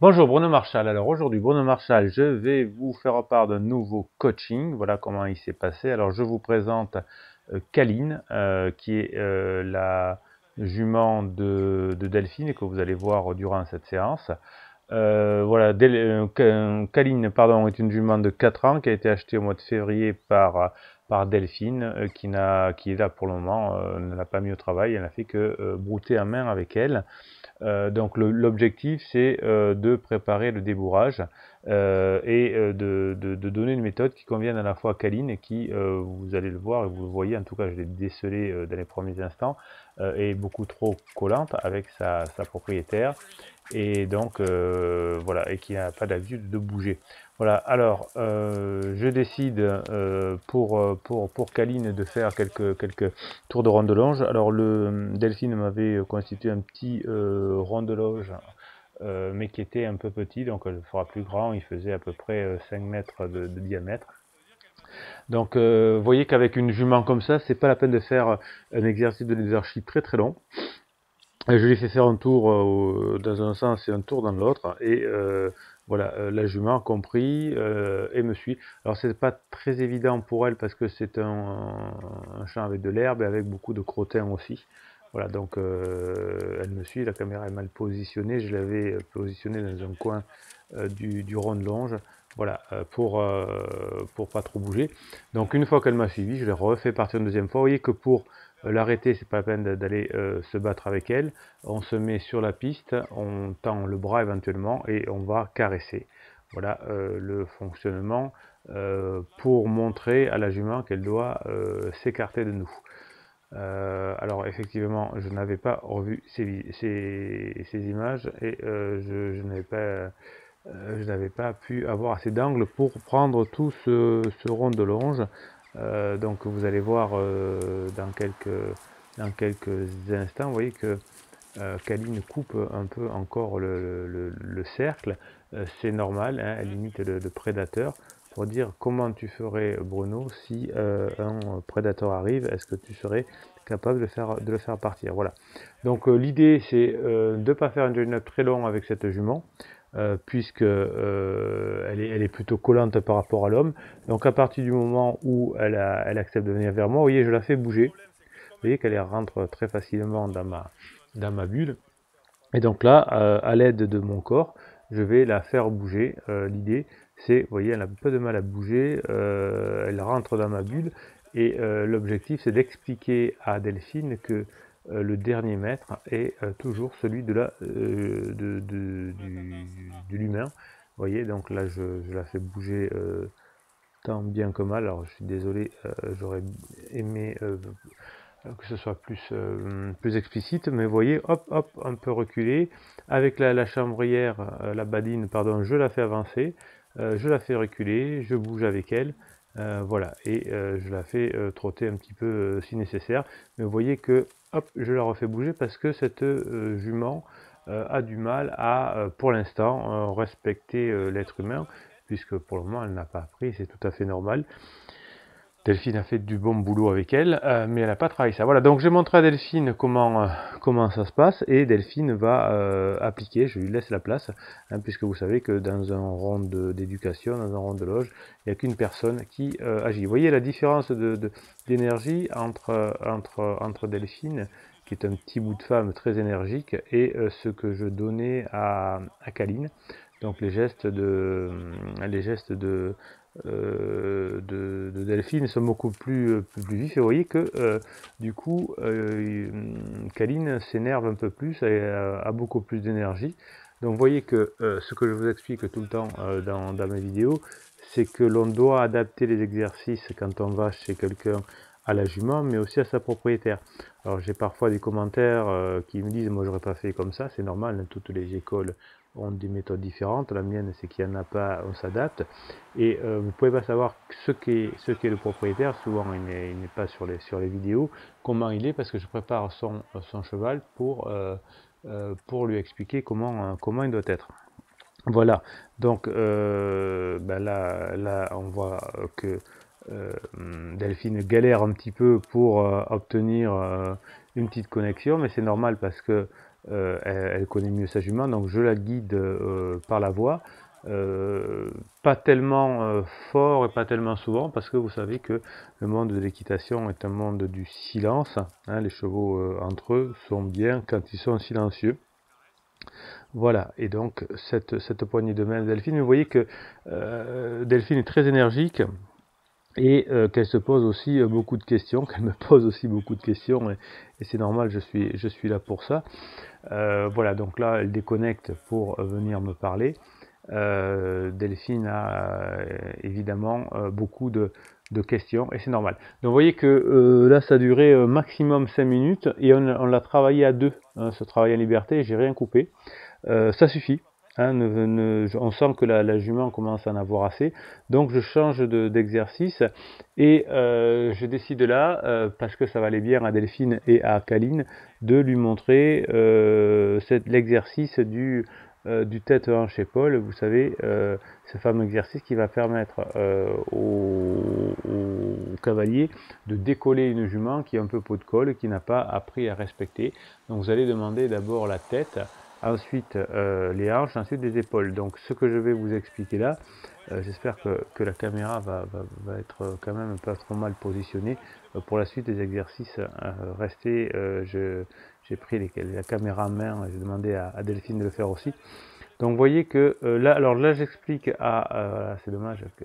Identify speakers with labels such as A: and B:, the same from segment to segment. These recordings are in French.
A: Bonjour Bruno Marshall. Alors aujourd'hui Bruno Marshall, je vais vous faire part d'un nouveau coaching. Voilà comment il s'est passé. Alors je vous présente euh, Kaline, euh, qui est euh, la jument de, Delphine et que vous allez voir durant cette séance. voilà, Kaline pardon, est une jument de 4 ans qui a été achetée au mois de février par, par Delphine, qui, qui est là pour le moment, ne l'a pas mis au travail, elle n'a fait que brouter à main avec elle. Euh, donc l'objectif c'est euh, de préparer le débourrage euh, et de, donner une méthode qui convienne à la fois à Kaline et qui, vous allez le voir et vous le voyez, en tout cas je l'ai décelé dans les premiers instants, est beaucoup trop collante avec sa propriétaire. Et donc euh, voilà et qui n'a pas d'habitude de bouger voilà alors euh, je décide euh, pour pour pour Kaline de faire quelques quelques tours de rondelonge. Alors le Delphine m'avait constitué un petit rondelonge mais qui était un peu petit donc elle fera plus grand. Il faisait à peu près 5 mètres de, diamètre. Donc vous voyez qu'avec une jument comme ça c'est pas la peine de faire un exercice de leadership très très long. Je lui ai fait faire un tour euh, dans un sens et un tour dans l'autre. Et euh, voilà, euh, la jument a compris et me suit. Alors c'est pas très évident pour elle parce que c'est un, champ avec de l'herbe et avec beaucoup de crottins aussi. Voilà, donc elle me suit, la caméra est mal positionnée, je l'avais positionnée dans un coin du, du rond de longe, voilà, pour, pour pas trop bouger. Donc une fois qu'elle m'a suivi, je l'ai refait partir une deuxième fois. Vous voyez que pour euh, l'arrêter, c'est pas la peine d'aller euh, se battre avec elle. On se met sur la piste, on tend le bras éventuellement et on va caresser. Voilà euh, le fonctionnement pour montrer à la jument qu'elle doit s'écarter de nous. alors effectivement, je n'avais pas revu ces, images et je, n'avais pas pu avoir assez d'angle pour prendre tout ce rond de longe euh, donc vous allez voir euh, dans, quelques, dans quelques instants, vous voyez que euh, Kaline coupe un peu encore le, cercle. C'est normal, hein, elle limite le, prédateur pour dire comment tu ferais Bruno si un prédateur arrive, est-ce que tu serais capable de, faire, de le faire partir? Voilà. Donc l'idée c'est de ne pas faire un join up très long avec cette jument, euh, puisque euh, elle, est, plutôt collante par rapport à l'homme. Donc à partir du moment où elle, accepte de venir vers moi, vous voyez, je la fais bouger. Vous voyez qu'elle rentre très facilement dans ma, bulle. Et donc là, euh, à l'aide de mon corps, je vais la faire bouger. L'idée, c'est, vous voyez, elle a un peu de mal à bouger, elle rentre dans ma bulle. Et l'objectif, c'est d'expliquer à Delphine que le dernier mètre est euh, toujours celui de la, euh, l'humain. Vous voyez, donc là je, la fais bouger tant bien que mal. Alors je suis désolé, j'aurais aimé que ce soit plus, explicite, mais vous voyez, hop, hop, un peu reculé. Avec la chambrière, la badine, pardon, je la fais avancer, je la fais reculer, je bouge avec elle. Voilà, et je la fais trotter un petit peu si nécessaire. Mais vous voyez que hop, je la refais bouger parce que cette euh, jument euh, a du mal à, euh, pour l'instant, respecter l'être humain, puisque pour le moment elle n'a pas appris, c'est tout à fait normal. Delphine a fait du bon boulot avec elle, euh, mais elle n'a pas travaillé ça. Voilà, donc j'ai montré à Delphine comment, euh, comment ça se passe, et Delphine va euh, appliquer, je lui laisse la place, hein, puisque vous savez que dans un rond d'éducation, dans un rond de loge, il n'y a qu'une personne qui agit. Vous voyez la différence d'énergie de, entre, entre, entre Delphine, qui est un petit bout de femme très énergique, et ce que je donnais à, à Kaline. Donc les gestes de, les gestes de, euh, de, Delphine sont beaucoup plus, plus, vifs. Et vous voyez que euh, du coup, euh, Kaline s'énerve un peu plus, et a, beaucoup plus d'énergie. Donc vous voyez que ce que je vous explique tout le temps dans, dans, mes vidéos, c'est que l'on doit adapter les exercices quand on va chez quelqu'un à la jument, mais aussi à sa propriétaire. Alors j'ai parfois des commentaires qui me disent, moi j'aurais pas fait comme ça, c'est normal, hein, toutes les écoles ont des méthodes différentes. La mienne, c'est qu'il n'y en a pas, on s'adapte. Et euh, vous ne pouvez pas savoir ce qu'est le propriétaire. Souvent, il n'est pas sur les, vidéos. Comment il est, parce que je prépare son, cheval pour, euh, euh, pour lui expliquer comment, il doit être. Voilà. Donc ben là, on voit que Delphine galère un petit peu pour obtenir une petite connexion, mais c'est normal parce que elle, connaît mieux sa jument, donc je la guide par la voix. pas tellement fort et pas tellement souvent parce que vous savez que le monde de l'équitation est un monde du silence. Hein, les chevaux entre eux sont bien quand ils sont silencieux. Voilà, et donc cette, cette poignée de main de Delphine, vous voyez que euh, Delphine est très énergique et euh, qu'elle se pose aussi euh, beaucoup de questions, qu'elle me pose aussi beaucoup de questions, et, c'est normal, je suis, je suis là pour ça. voilà, donc là, elle déconnecte pour venir me parler. Delphine a évidemment beaucoup de, questions et c'est normal. Donc vous voyez que là ça a duré maximum 5 minutes et on, l'a travaillé à deux, hein, ce travail en liberté, j'ai rien coupé. Euh, ça suffit. Hein, on sent que la, jument commence à en avoir assez. Donc je change d'exercice et euh, je décide là, euh, parce que ça va aller bien à Delphine et à Kaline, de lui montrer l'exercice du, du tête hanche épaule. Vous savez, ce fameux exercice qui va permettre au, au, cavalier de décoller une jument qui est un peu pot de colle, qui n'a pas appris à respecter. Donc vous allez demander d'abord la tête ensuite euh, les hanches, ensuite les épaules. Donc ce que je vais vous expliquer là, euh, j'espère que, la caméra va, être quand même pas trop mal positionnée. Euh, pour la suite des exercices, restez, j'ai pris la caméra en main, j'ai demandé à, Delphine de le faire aussi. Donc vous voyez que là, alors là j'explique à, c'est dommage que,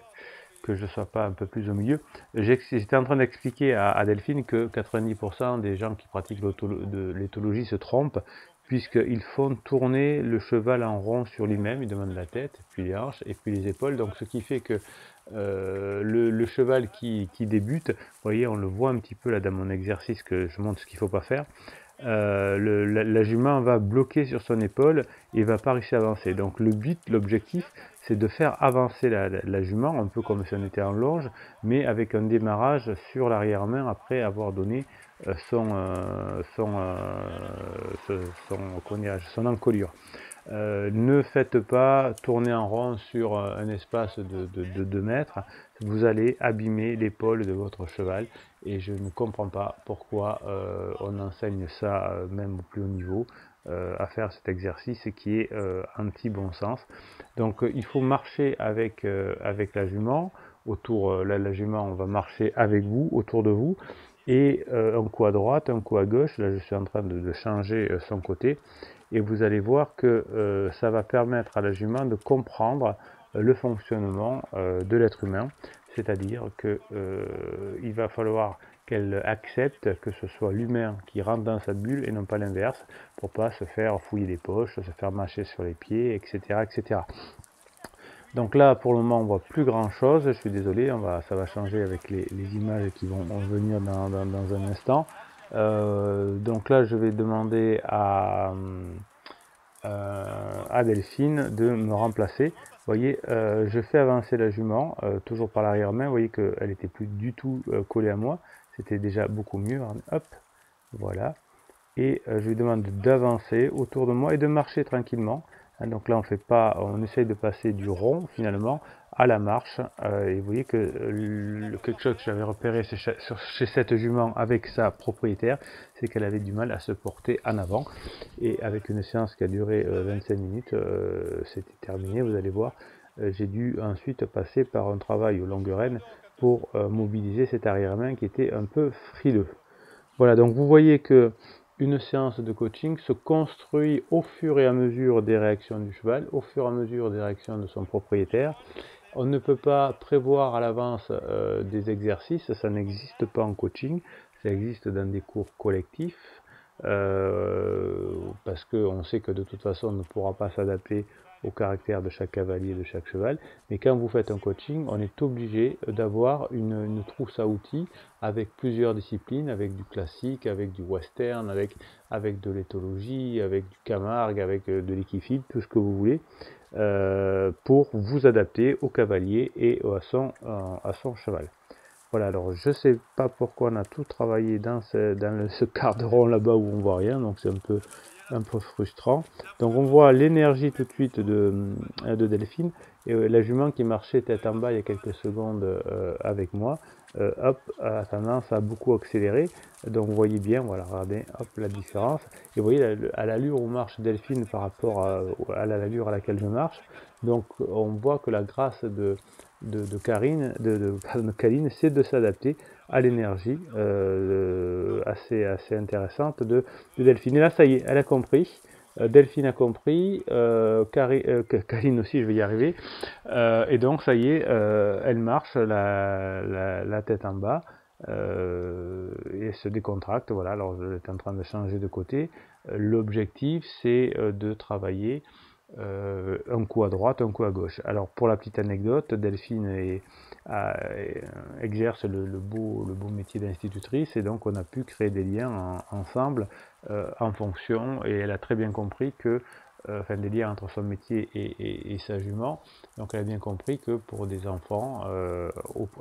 A: que je ne sois pas un peu plus au milieu. J'étais en train d'expliquer à, Delphine que 90% des gens qui pratiquent l'éthologie se trompent puisqu'ils font tourner le cheval en rond sur lui-même, il demande la tête, puis les hanches et puis les épaules, donc ce qui fait que euh, le, cheval qui, débute, vous voyez, on le voit un petit peu là dans mon exercice que je montre ce qu'il ne faut pas faire, euh, la, jument va bloquer sur son épaule et va pas réussir à avancer. Donc le but, l'objectif, c'est de faire avancer la, jument, un peu comme si on était en longe, mais avec un démarrage sur l'arrière-main après avoir donné son, euh, son, son, son encolure. ne faites pas tourner en rond sur un espace de, de, 2 mètres, vous allez abîmer l'épaule de votre cheval et je ne comprends pas pourquoi euh, on enseigne ça euh, même au plus haut niveau euh, à faire cet exercice qui est anti bon sens donc il faut marcher avec, avec la jument. Autour la, la, jument on va marcher avec vous autour de vous et un coup à droite un coup à gauche là je suis en train de, changer son côté et vous allez voir que ça va permettre à la jument de comprendre le fonctionnement de l'être humain c'est-à-dire qu'il euh, va falloir qu'elle accepte que ce soit l'humain qui rentre dans sa bulle et non pas l'inverse, pour pas se faire fouiller les poches, se faire mâcher sur les pieds, etc. etc. Donc là, pour le moment, on voit plus grand chose. Je suis désolé, on va, ça va changer avec les, images qui vont, venir dans, un instant. Euh, donc là, je vais demander à, euh, à Delphine de me remplacer. Voyez, euh, je fais avancer la jument, euh, toujours par l'arrière-main, vous voyez qu'elle n'était plus du tout collée à moi, c'était déjà beaucoup mieux, hop, voilà, et je lui demande d'avancer autour de moi et de marcher tranquillement, hein, donc là on fait pas, on essaye de passer du rond finalement à la marche, et vous voyez que quelque chose que j'avais repéré chez, cette jument avec sa propriétaire, c'est qu'elle avait du mal à se porter en avant, et avec une séance qui a duré 25 minutes, c'était terminé, vous allez voir, euh, j'ai dû ensuite passer par un travail au longue rêne pour euh, mobiliser cet arrière-main qui était un peu frileux. Voilà, donc vous voyez que une séance de coaching se construit au fur et à mesure des réactions du cheval, au fur et à mesure des réactions de son propriétaire. On ne peut pas prévoir à l'avance euh, des exercices, ça n'existe pas en coaching, ça existe dans des cours collectifs, parce qu'on sait que de toute façon on ne pourra pas s'adapter au caractère de chaque cavalier, de chaque cheval. Mais quand vous faites un coaching, on est obligé d'avoir une, trousse à outils avec plusieurs disciplines, avec du classique, avec du western, avec, avec de l'éthologie, avec du Camargue, avec euh, de l'équifide, tout ce que vous voulez, euh, pour vous adapter au cavalier et à son, à son cheval. Voilà, alors je sais pas pourquoi on a tout travaillé dans ce, quart de rond là-bas où on voit rien, donc c'est un peu un peu frustrant. Donc on voit l'énergie tout de suite de, euh, de Delphine et euh, la jument qui marchait tête en bas il y a quelques secondes euh, avec moi. hop, a tendance à beaucoup accélérer. Donc vous voyez bien, voilà, regardez, hop, la différence. Et vous voyez à l'allure où marche Delphine par rapport à, l'allure à laquelle je marche. Donc on voit que la grâce de, de, Karine, de, de, c'est de s'adapter à l'énergie assez, assez intéressante de, de Delphine. Et là, ça y est, elle a compris. Euh, Delphine a compris, euh, euh aussi, je vais y arriver. Euh, et donc, ça y est, elle marche la, tête en bas et se décontracte. Voilà, alors je est en train de changer de côté. L'objectif, c'est de travailler un coup à droite, un coup à gauche. Alors, pour la petite anecdote, Delphine exerce le, beau, métier d'institutrice et donc on a pu créer des liens ensemble euh, en fonction et elle a très bien compris que euh, enfin des liens entre son métier et, sa jument donc elle a bien compris que pour des enfants euh,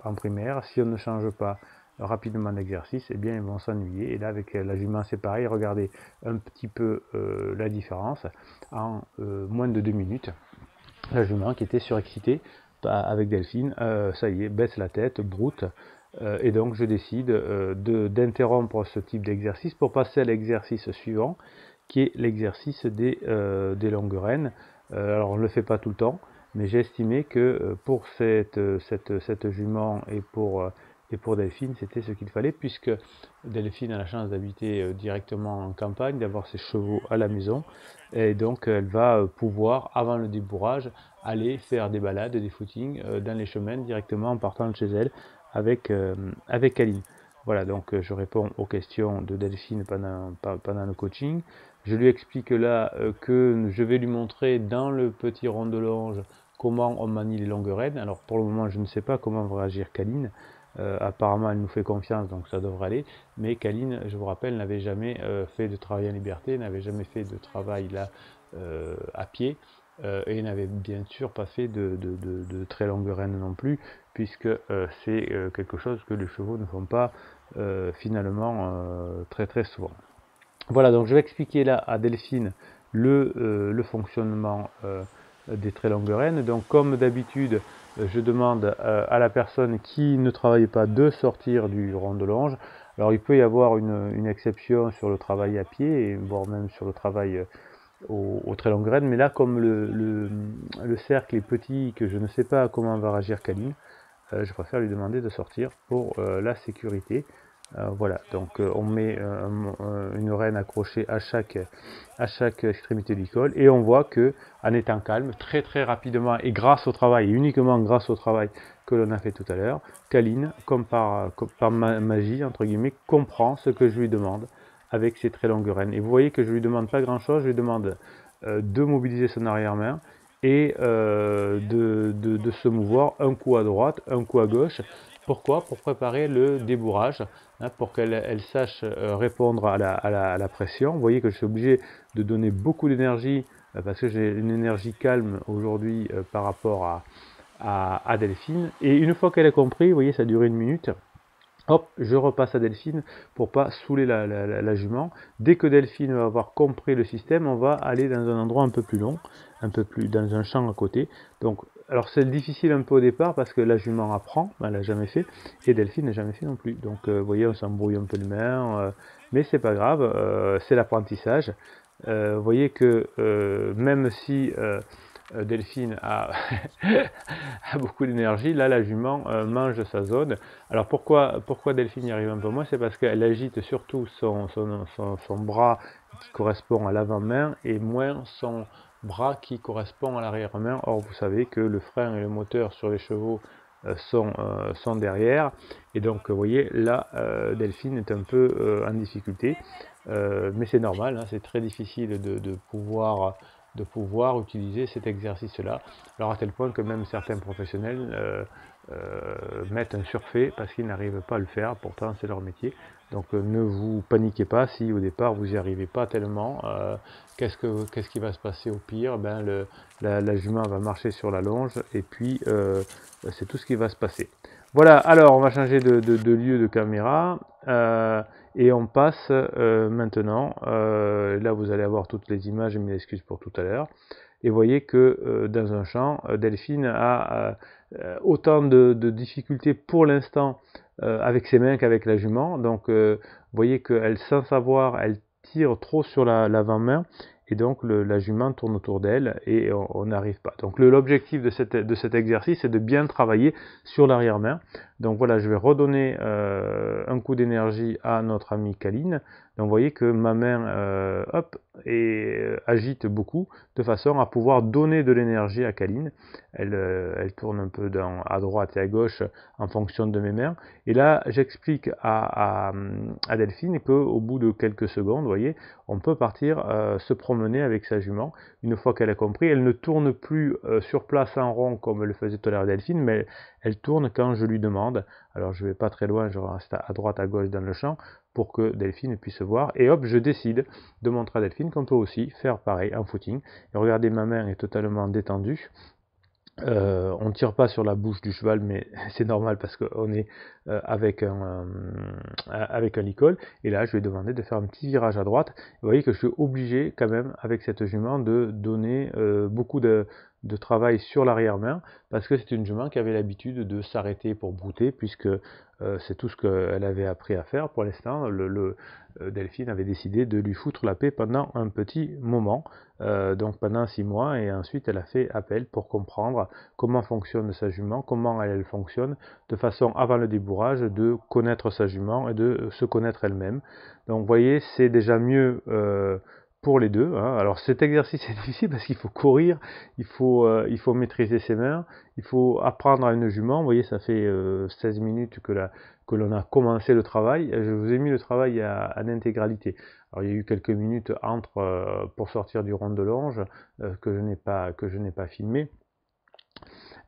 A: en primaire si on ne change pas rapidement d'exercice, et eh bien ils vont s'ennuyer. Et là avec la jument c'est pareil, regardez un petit peu la différence. En moins de deux minutes, la jument qui était surexcitée avec Delphine, euh, ça y est, baisse la tête, broute, euh, et donc je décide euh, d'interrompre ce type d'exercice pour passer à l'exercice suivant, qui est l'exercice des, des, longues reines. alors on ne le fait pas tout le temps, mais j'ai estimé que pour cette, cette, cette, jument et pour et pour Delphine, c'était ce qu'il fallait, puisque Delphine a la chance d'habiter euh, directement en campagne, d'avoir ses chevaux à la maison, et donc elle va euh, pouvoir, avant le débourrage, aller faire des balades, des footings euh, dans les chemins directement en partant de chez elle avec, avec Aline. Voilà, donc je réponds aux questions de Delphine pendant, pendant le coaching. Je lui explique là que je vais lui montrer dans le petit rond de longe comment on manie les longues rênes. Alors pour le moment, je ne sais pas comment va réagir Kaline. Euh, apparemment, elle nous fait confiance, donc ça devrait aller. Mais Kaline, je vous rappelle, n'avait jamais euh, fait de travail en liberté, n'avait jamais fait de travail là euh, à pied. et n'avait bien sûr pas fait de, très longue reine non plus, puisque c'est quelque chose que les chevaux ne font pas finalement très très souvent. Voilà, donc je vais expliquer là à Delphine le, le fonctionnement des très longues reines. Donc comme d'habitude, je demande euh, à la personne qui ne travaille pas de sortir du rond de longe. Alors il peut y avoir une, exception sur le travail à pied, voire même sur le travail euh, au, très longue graine, mais là comme le, cercle est petit, que je ne sais pas comment va réagir Kaline, euh, je préfère lui demander de sortir pour la sécurité. Euh, voilà, donc euh, on met euh, une reine accrochée à chaque, extrémité du col et on voit que en étant calme, très très rapidement et grâce au travail, uniquement grâce au travail que l'on a fait tout à l'heure, Kaline, comme par, par magie, entre guillemets, comprend ce que je lui demande avec ses très longues reines. Et vous voyez que je lui demande pas grand chose, je lui demande de mobiliser son arrière-main et de, de, se mouvoir un coup à droite, un coup à gauche, pourquoi? Pour préparer le débourrage, hein, pour qu'elle sache euh, répondre à la, pression. Vous voyez que je suis obligé de donner beaucoup d'énergie, euh, parce que j'ai une énergie calme aujourd'hui euh, par rapport à, Delphine. Et une fois qu'elle a compris, vous voyez, ça a duré une minute, Hop, je repasse à Delphine pour pas saouler la, la, jument. Dès que Delphine va avoir compris le système, on va aller dans un endroit un peu plus long, un peu plus dans un champ à côté. Donc alors c'est difficile un peu au départ parce que la jument apprend, elle n'a jamais fait, et Delphine n'a jamais fait non plus. Donc euh, vous voyez, on s'embrouille un peu de main, euh, mais c'est pas grave, euh, c'est l'apprentissage. vous voyez que même si Delphine a, beaucoup d'énergie, là la jument mange sa zone. Alors pourquoi, pourquoi Delphine y arrive un peu moins? C'est parce qu'elle agite surtout son, bras qui correspond à l'avant-main et moins son bras qui correspond à l'arrière-main. Or, vous savez que le frein et le moteur sur les chevaux euh, sont, euh, derrière. Et donc, vous voyez, là, euh, Delphine est un peu en difficulté. mais c'est normal, hein, c'est très difficile de, pouvoir de pouvoir utiliser cet exercice-là. Alors à tel point que même certains professionnels mettent un surfait parce qu'ils n'arrivent pas à le faire, pourtant c'est leur métier. Donc euh, ne vous paniquez pas si au départ vous n'y arrivez pas tellement. Euh, qu'est-ce, qui va se passer au pire? Ben, la, jument va marcher sur la longe et puis euh, c'est tout ce qui va se passer. Voilà, alors on va changer de, lieu de caméra et on passe maintenant, là vous allez avoir toutes les images et mes excuses pour tout à l'heure. Et voyez que dans un champ, Delphine a autant de difficultés pour l'instant avec ses mains qu'avec la jument. Donc vous voyez qu'elle, sans savoir, elle tire trop sur l'avant-main et donc la jument tourne autour d'elle et on n'arrive pas. Donc l'objectif de, cet exercice est de bien travailler sur l'arrière-main. Donc voilà, je vais redonner euh, un coup d'énergie à notre amie Kaline. Donc vous voyez que ma main euh, hop, euh, agite beaucoup de façon à pouvoir donner de l'énergie à Kaline. Elle, tourne un peu à droite et à gauche en fonction de mes mains. Et là, j'explique à, Delphine qu'au bout de quelques secondes, vous voyez, on peut partir se promener avec sa jument. Une fois qu'elle a compris, elle ne tourne plus sur place en rond comme le faisait tout à l'heure Delphine, mais elle tourne quand je lui demande. Alors je vais pas très loin, je reste à droite, à gauche dans le champ pour que Delphine puisse voir. Et hop, je décide de montrer à Delphine qu'on peut aussi faire pareil en footing. Et regardez, ma main est totalement détendue. Euh, on ne tire pas sur la bouche du cheval, mais c'est normal parce qu'on est euh, avec un euh, avec un licol. Et là, je vais demander de faire un petit virage à droite. Vous voyez que je suis obligé quand même avec cette jument de donner beaucoup de, de travail sur l'arrière-main parce que c'est une jument qui avait l'habitude de s'arrêter pour brouter puisque euh, c'est tout ce qu'elle avait appris à faire pour l'instant. Le, euh, Delphine avait décidé de lui foutre la paix pendant un petit moment, euh, donc pendant six mois, et ensuite elle a fait appel pour comprendre comment fonctionne sa jument, comment elle, fonctionne, de façon avant le débourrage de connaître sa jument et de se connaître elle-même. Donc vous voyez, c'est déjà mieux les deux. Hein. Alors cet exercice est difficile parce qu'il faut courir, il faut, euh, il faut maîtriser ses mains, il faut apprendre à une jument. Vous voyez, ça fait 16 euh, minutes que la, que l'on a commencé le travail. Je vous ai mis le travail à, l'intégralité. Alors il y a eu quelques minutes entre euh, pour sortir du rond de longe que je n'ai pas que je n'ai pas filmé.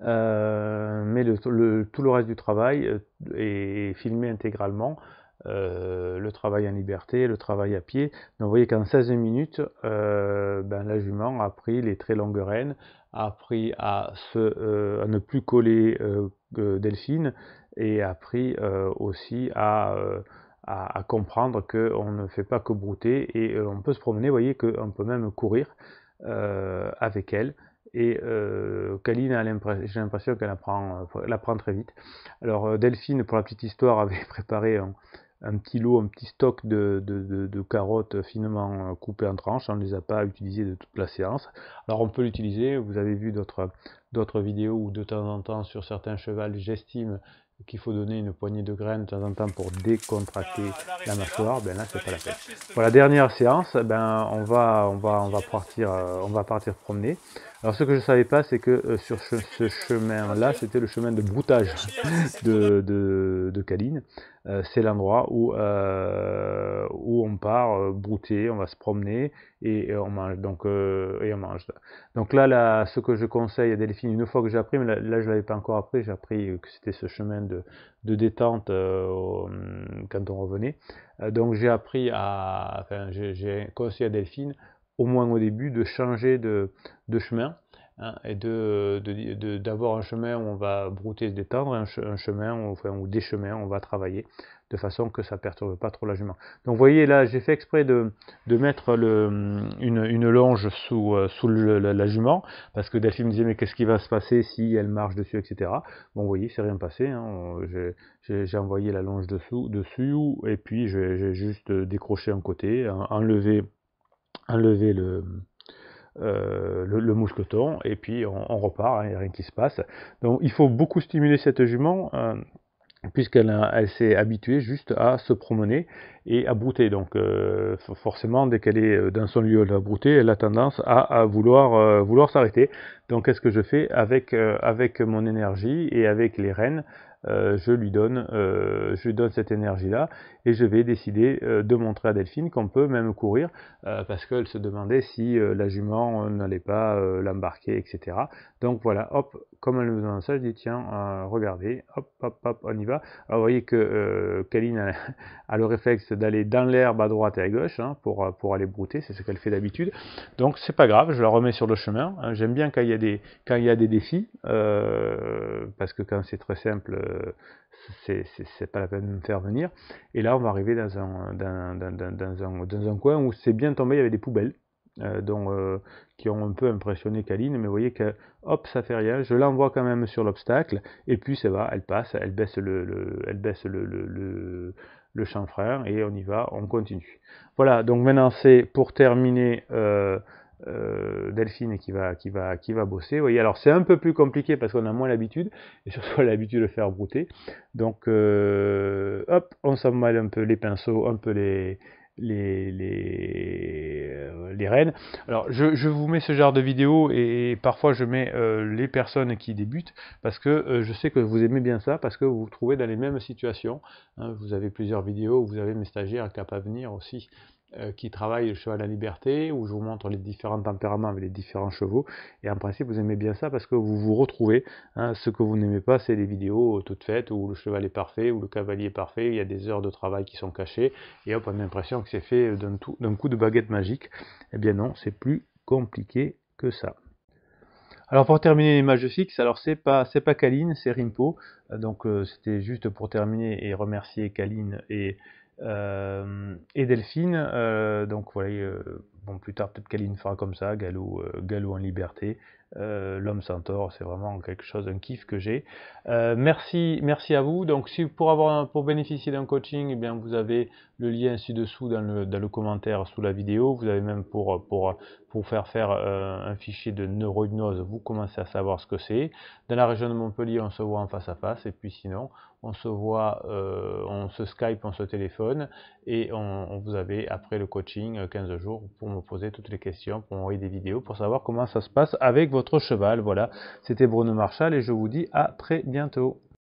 A: mais le, tout le reste du travail est filmé intégralement. Euh, le travail en liberté, le travail à pied. Donc vous voyez qu'en 16 minutes, euh, ben, la jument a pris les très longues rênes, a appris à, se, euh, à ne plus coller Delphine et a appris aussi à, à, comprendre qu'on ne fait pas que brouter et on peut se promener, vous voyez qu'on peut même courir avec elle. Et euh, Kaline, j'ai l'impression qu'elle apprend, apprend, très vite. Alors Delphine, pour la petite histoire, avait préparé un, un petit lot, un petit stock de, de, carottes finement coupées en tranches. On ne les a pas utilisées de toute la séance. Alors on peut l'utiliser, vous avez vu d'autres vidéos où de temps en temps sur certains chevals, j'estime qu'il faut donner une poignée de graines de temps en temps pour décontracter la mâchoire, ben là c'est pas la peine. Pour la dernière séance, ben on va on va on va partir euh, on va partir promener. Alors ce que je savais pas, c'est que euh, sur ce chemin-là, c'était le chemin de broutage de, de, de Caline. Euh, c'est l'endroit où, euh, où on part brouter, on va se promener et, on mange. Donc, et on mange. Donc là, là, ce que je conseille à Delphine, une fois que j'ai appris, mais là, je l'avais pas encore appris, j'ai appris que c'était ce chemin de, de détente quand on revenait. donc j'ai appris à, enfin, j'ai conseillé à Delphine au moins au début, de changer de, chemin hein, et d'avoir de, un chemin où on va brouter, se détendre, un, chemin où, ou des chemins où on va travailler de façon que ça ne perturbe pas trop la jument. Donc vous voyez là, j'ai fait exprès de, de mettre une, une, longe sous, euh, sous la, jument, parce que Delphine me disait mais qu'est-ce qui va se passer si elle marche dessus, etc. Bon vous voyez, c'est rien passé, hein. j'ai envoyé la longe dessous, dessus, et puis j'ai juste décroché un côté, enlevé enlever le, euh, le, mousqueton et puis on, repart, il hein, n'y a rien qui se passe. Donc il faut beaucoup stimuler cette jument euh, puisqu'elle elle, s'est habituée juste à se promener et à brouter. Donc euh, forcément, dès qu'elle est dans son lieu de brouter, elle a tendance à, vouloir, s'arrêter. Donc qu'est-ce que je fais avec mon énergie et avec les rênes? Euh, je, lui donne, euh, je lui donne cette énergie-là et je vais décider euh, de montrer à Delphine qu'on peut même courir parce qu'elle se demandait si la jument n'allait pas l'embarquer, etc. Donc voilà, hop, comme elle me donne ça, je dis tiens, regardez, hop, hop, hop, on y va. Alors vous voyez que Kaline a, le réflexe d'aller dans l'herbe à droite et à gauche hein, pour, pour aller brouter, c'est ce qu'elle fait d'habitude. Donc c'est pas grave, je la remets sur le chemin. Hein. J'aime bien quand il y a des, quand il y a des défis, parce que quand c'est très simple, euh, c'est pas la peine de me faire venir. Et là, on va arriver dans un, dans, un, dans un coin où c'est bien tombé, il y avait des poubelles. dont, qui ont un peu impressionné Kaline, mais vous voyez que hop, ça fait rien, je l'envoie quand même sur l'obstacle, et puis ça va, elle passe, elle baisse le, elle baisse le, le, chanfrein, et on y va, on continue. Voilà, donc maintenant c'est pour terminer euh, Delphine qui va, qui, va, qui va bosser. Vous alors c'est un peu plus compliqué parce qu'on a moins l'habitude, et surtout l'habitude de faire brouter. Donc, euh, hop, on s'en mêle un peu les pinceaux, un peu les, les, les, euh, rênes. Alors, je, vous mets ce genre de vidéo et, parfois je mets les personnes qui débutent parce que je sais que vous aimez bien ça parce que vous vous trouvez dans les mêmes situations. Hein. vous avez plusieurs vidéos, vous avez mes stagiaires capables de venir aussi euh, qui travaille le cheval à la liberté, où je vous montre les différents tempéraments avec les différents chevaux. Et en principe, vous aimez bien ça parce que vous vous retrouvez. Hein. ce que vous n'aimez pas, c'est les vidéos toutes faites où le cheval est parfait, où le cavalier est parfait, il y a des heures de travail qui sont cachées, et hop, on a l'impression que c'est fait d'un coup de baguette magique. Eh bien non, c'est plus compliqué que ça. Alors pour terminer l'image fixe, alors c'est pas c'est pas Kaline, c'est Rimpo. Euh, donc euh, c'était juste pour terminer et remercier Kaline et euh, et Delphine, euh, donc voilà, euh, bon plus tard peut-être qu'Aline fera comme ça, Galou, Galou en liberté, l'homme centaure, c'est vraiment quelque chose, un kiff que j'ai. merci, merci à vous. Donc si pour avoir, pour bénéficier d'un coaching, eh bien vous avez le lien ci-dessous dans le, dans le commentaire sous la vidéo. Vous avez même pour pour pour faire faire un fichier de neurohypnose, vous commencez à savoir ce que c'est. Dans la région de Montpellier, on se voit en face à face, et puis sinon, on se voit, euh, on se Skype, on se téléphone, et on, vous avez après le coaching 15 jours pour me poser toutes les questions, pour m'envoyer des vidéos, pour savoir comment ça se passe avec votre cheval. Voilà, c'était Bruno Marchal, et je vous dis à très bientôt.